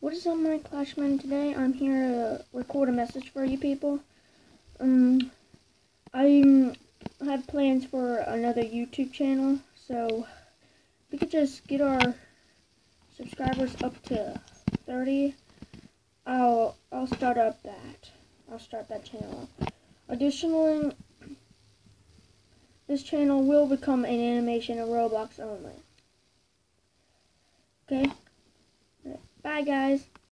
What is up, my Clashman? Today I'm here to record a message for you people. Um, I have plans for another YouTube channel, so we could just get our subscribers up to 30. I'll I'll start up that. I'll start that channel. Additionally, this channel will become an animation of Roblox only. Okay. Bye, guys.